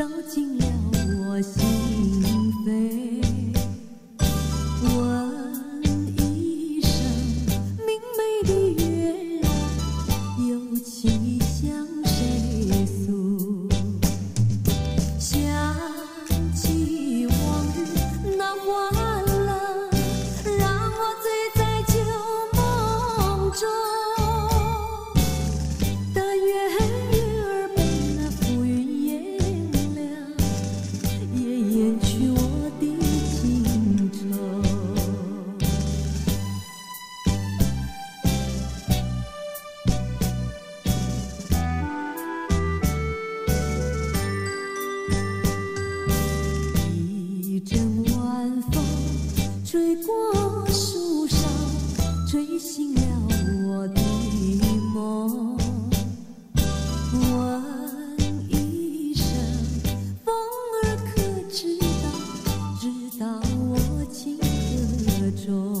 照进了我心扉。吹醒了我的梦问一声风儿可知道知道我情何种